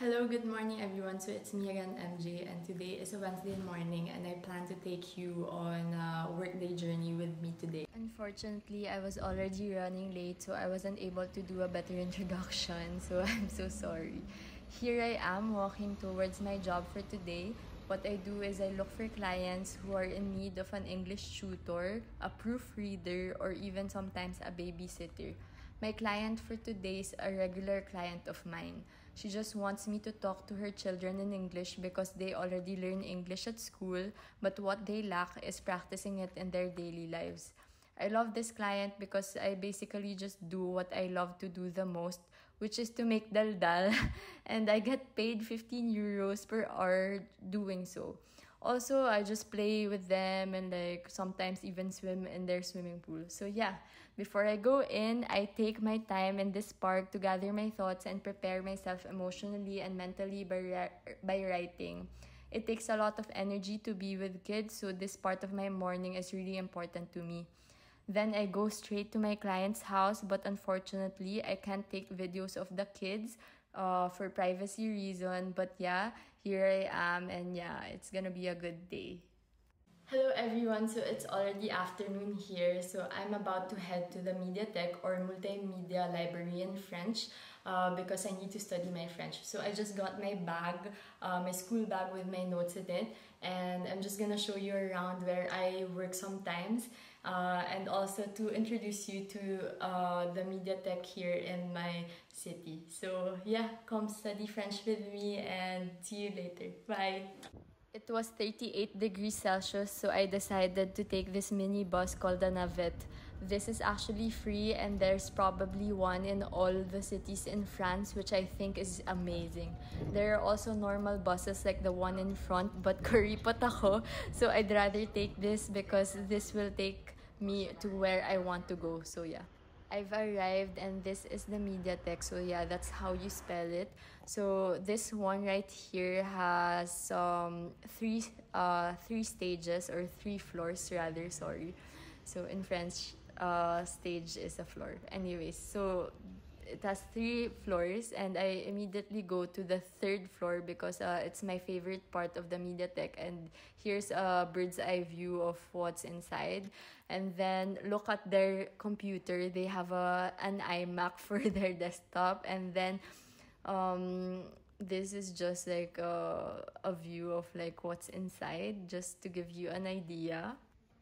Hello, good morning everyone. So it's me again, MJ, and today is a Wednesday morning, and I plan to take you on a workday journey with me today. Unfortunately, I was already running late, so I wasn't able to do a better introduction, so I'm so sorry. Here I am walking towards my job for today. What I do is I look for clients who are in need of an English tutor, a proofreader, or even sometimes a babysitter. My client for today is a regular client of mine. She just wants me to talk to her children in English because they already learn English at school, but what they lack is practicing it in their daily lives. I love this client because I basically just do what I love to do the most, which is to make daldal, and I get paid 15 euros per hour doing so also i just play with them and like sometimes even swim in their swimming pool so yeah before i go in i take my time in this park to gather my thoughts and prepare myself emotionally and mentally by, by writing it takes a lot of energy to be with kids so this part of my morning is really important to me then I go straight to my client's house, but unfortunately, I can't take videos of the kids uh, for privacy reason. But yeah, here I am and yeah, it's gonna be a good day. Hello everyone, so it's already afternoon here, so I'm about to head to the Mediathèque or Multimedia Library in French uh, because I need to study my French. So I just got my bag, uh, my school bag with my notes in it, and I'm just gonna show you around where I work sometimes uh, and also to introduce you to uh, the Mediathèque here in my city. So yeah, come study French with me and see you later. Bye! It was 38 degrees Celsius, so I decided to take this mini bus called the Navette. This is actually free, and there's probably one in all the cities in France, which I think is amazing. There are also normal buses like the one in front, but kuripot ako, so I'd rather take this because this will take me to where I want to go. So yeah. I've arrived and this is the Mediathèque. So yeah, that's how you spell it. So this one right here has um three uh three stages or three floors rather, sorry. So in French, uh stage is a floor. Anyways, so it has three floors and I immediately go to the third floor because uh, it's my favorite part of the Mediathèque and here's a bird's eye view of what's inside. And then look at their computer they have a an iMac for their desktop and then um this is just like a, a view of like what's inside just to give you an idea.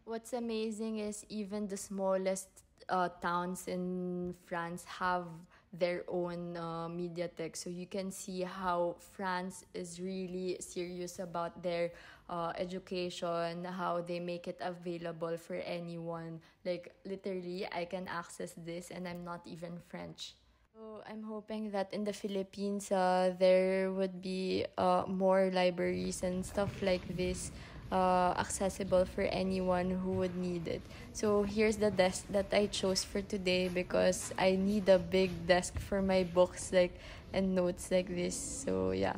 What's amazing is even the smallest uh, towns in France have their own uh, Mediathèque. So you can see how France is really serious about their uh, education, how they make it available for anyone. Like, literally, I can access this and I'm not even French. So I'm hoping that in the Philippines, uh, there would be uh, more libraries and stuff like this uh, accessible for anyone who would need it. So here's the desk that I chose for today because I need a big desk for my books like and notes like this. So yeah,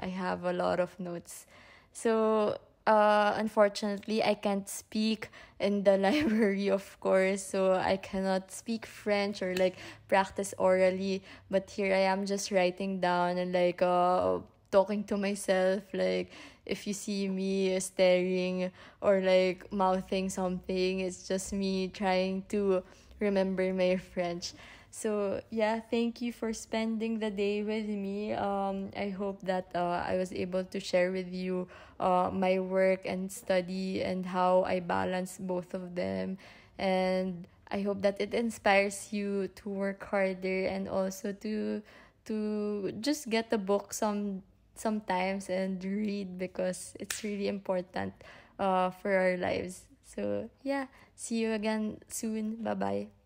I have a lot of notes. So uh, unfortunately, I can't speak in the library, of course, so I cannot speak French or like practice orally. But here I am just writing down and like uh, talking to myself like if you see me staring or like mouthing something it's just me trying to remember my french. So yeah thank you for spending the day with me. Um i hope that uh, i was able to share with you uh, my work and study and how i balance both of them. And i hope that it inspires you to work harder and also to to just get the book some sometimes and read because it's really important uh, for our lives. So, yeah, see you again soon. Bye bye.